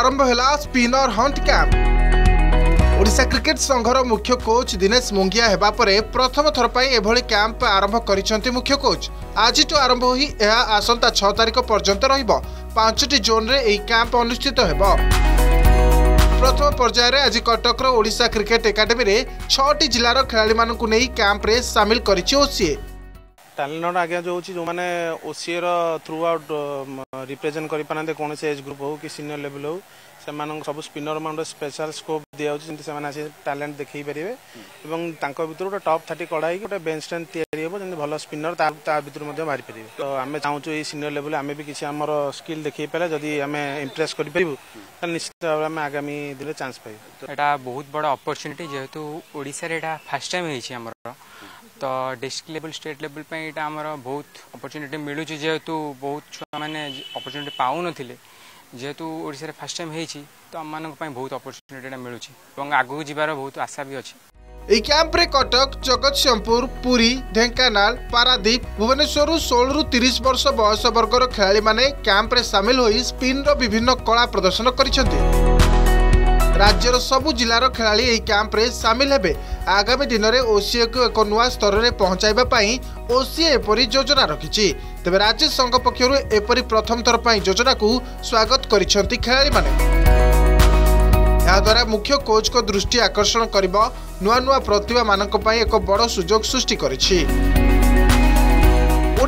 আরম্ভ হল spinner hunt camp Odisha cricket সংঘর মুখ্য কোচ দীনেশ মুঙ্গিয়া হওয়া পরে প্রথম থর এভাবে ক্যাম্প আরম্ভ করেছেন মুখ্য কোচ আজিঠু আরম্ভ হয়ে এহা আসন্তা ছ তারিখ পর্যন্ত রহব পাঁচটি জোন্রে এই ক্যাম্প অনুষ্ঠিত হব প্রথম পর্যায়ে আজ কটকর ওড়িশা ক্রিকেট একাডেমি ছটি জেলার খেলাড়ি মানুষ ক্যাম্পে সামিল করেছে ওসিএ ଟ୍ୟାଲେଣ୍ଟ ଆଜ୍ଞା ଯେଉଁ ହେଉଛି ଯେଉଁମାନେ ଓସିଏର ଥ୍ରୁ ଆଉଟ୍ ରିପ୍ରେଜେଣ୍ଟ କରିପାରନ୍ତି କୌଣସି ଏଜ୍ ଗ୍ରୁପ୍ ହେଉ କି ସିନିୟର ଲେଭେଲ୍ ହେଉ ସେମାନଙ୍କୁ ସବୁ ସ୍ପିନର ମାନଙ୍କର ସ୍ପେଶାଲ ସ୍କୋପ୍ ଦିଆଯାଉଛି ଯେମିତି ସେମାନେ ଆସି ଟ୍ୟାଲେଣ୍ଟ ଦେଖାଇ ପାରିବେ ଏବଂ ତାଙ୍କ ଭିତରୁ ଗୋଟେ ଟପ୍ ଥାର୍ଟି କଡ଼ା ହେଇକି ଗୋଟେ ବେଞ୍ଚ ଷ୍ଟାଣ୍ଡ ତିଆରି ହେବ ଯେମିତି ଭଲ ସ୍ପିନର ତା ତା ଭିତରୁ ମଧ୍ୟ ମାରିପାରିବେ ତ ଆମେ ଚାହୁଁଛୁ ଏଇ ସିନିୟର ଲେବଲ୍ ଆମେ ବି କିଛି ଆମର ସ୍କିଲ୍ ଦେଖାଇ ପାରିଲେ ଯଦି ଆମେ ଇମ୍ପ୍ରେସ୍ କରିପାରିବୁ ତାହେଲେ ନିଶ୍ଚିତ ଭାବରେ ଆମେ ଆଗାମୀ ଦିନରେ ଚାନ୍ସ ପାଇବୁ ଏଇଟା ବହୁତ ବଡ଼ ଅପରଚ୍ୟୁନିଟି ଯେହେତୁ ଓଡ଼ିଶାରେ ଏଇଟା ଫାର୍ଷ୍ଟ ଟାଇମ୍ ହେଇଛି ଆମର ତ ଡିଷ୍ଟ୍ରିକ୍ଟ ଲେଭେଲ୍ ଷ୍ଟେଟ୍ ଲେଭେଲ୍ ପାଇଁ ଏଇଟା ଆମର ବହୁତ ଅପରଚ୍ୟୁନିଟି ମିଳୁଛି ଯେହେତୁ ବହୁତ ଛୁଆମାନେ ଅପରଚ୍ୟୁନିଟି ପାଉନଥିଲେ ଯେହେତୁ ଓଡ଼ିଶାରେ ଫାର୍ଷ୍ଟ ଟାଇମ୍ ହେଇଛି ତ ଆମମାନଙ୍କ ପାଇଁ ବହୁତ ଅପରଚ୍ୟୁନିଟିଟା ମିଳୁଛି ଏବଂ ଆଗକୁ ଯିବାର ବହୁତ ଆଶା ବି ଅଛି ଏହି କ୍ୟାମ୍ପରେ କଟକ ଜଗତସିଂହପୁର ପୁରୀ ଢେଙ୍କାନାଳ ପାରାଦ୍ୱୀପ ଭୁବନେଶ୍ୱରରୁ ଷୋହଳରୁ ତିରିଶ ବର୍ଷ ବୟସ ବର୍ଗର ଖେଳାଳିମାନେ କ୍ୟାମ୍ପରେ ସାମିଲ ହୋଇ ସ୍ପିନ୍ର ବିଭିନ୍ନ କଳା ପ୍ରଦର୍ଶନ କରିଛନ୍ତି ରାଜ୍ୟର ସବୁ ଜିଲ୍ଲାର ଖେଳାଳି ଏହି କ୍ୟାମ୍ପରେ ସାମିଲ ହେବେ ଆଗାମୀ ଦିନରେ ଓସିଏକୁ ଏକ ନୂଆ ସ୍ତରରେ ପହଞ୍ଚାଇବା ପାଇଁ ଓସିଏ ଏପରି ଯୋଜନା ରଖିଛି ତେବେ ରାଜେଶ ସଂଘ ପକ୍ଷରୁ ଏପରି ପ୍ରଥମଥର ପାଇଁ ଯୋଜନାକୁ ସ୍ୱାଗତ କରିଛନ୍ତି ଖେଳାଳିମାନେ ଏହାଦ୍ୱାରା ମୁଖ୍ୟ କୋଚ୍ଙ୍କ ଦୃଷ୍ଟି ଆକର୍ଷଣ କରିବ ନୂଆ ନୂଆ ପ୍ରତିଭାମାନଙ୍କ ପାଇଁ ଏକ ବଡ଼ ସୁଯୋଗ ସୃଷ୍ଟି କରିଛି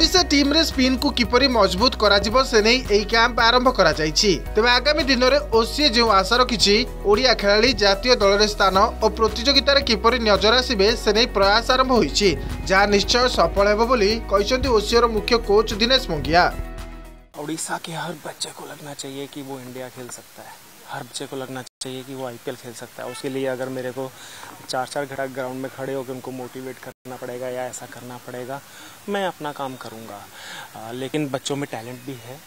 ওড়িশা টিম্রে স্পিনকু কিপর মজবুত করা সেনে এই ক্যাম্প আরম্ভ করা যাইছি তবে আগামী দিনের ওসিএ যে আশা রাখি ওড়িয়া খেলাড়ি জাতীয় দলের স্থান ও প্রতিযোগিতার কিপর নজর আসবে সেনে প্রয়াস আরম্ভ হয়েছে যা নিশ্চয় সফল হব বলে ওসিওর মুখ্য কোচ দীনেশ মঙ্গিয়া ओडिशा के हर बच्चे को लगना चाहिए कि वो इंडिया खेल सकता है हर बच्चे को लगना चाहिए कि वो आईपीएल खेल सकता है उसके लिए अगर मेरे को चार चार घटा ग्राउंड में खड़े होकर उनको मोटिवेट करना पड़ेगा या ऐसा करना पड़ेगा मैं अपना काम करूँगा लेकिन बच्चों में टैलेंट भी है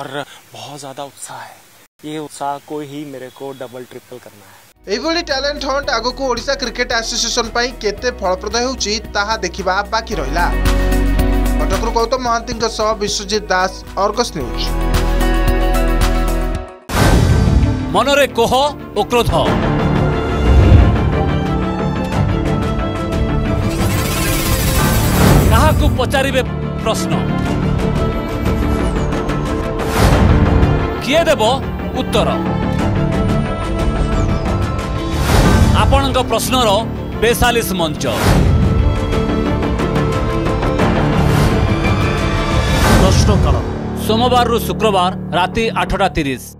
और बहुत ज़्यादा उत्साह है ये उत्साह को ही मेरे को डबल ट्रिपल करना है यही टैलेंट हंट ଆଗକୁ को କ୍ରିକେଟ୍ क्रिकेट ପାଇଁ କେତେ फलप्रद हो देखा बाकी रहा ରହିଲା गौतम महांती विश्वजित दास अर्गस न्यूज़ মনরে কোহ ও ক্রোধ কাহাকু পচারিবে প্রশ্ন কিয়ে দেব উত্তর ଆପଣଙ୍କ ପ୍ରଶ୍ନର ବେସାଲିସ ମଞ୍ଚ ପ୍ରଶ୍ନକାଳ ସୋମବାରରୁ ଶୁକ୍ରବାର ରାତି ଆଠଟା ତିରିଶ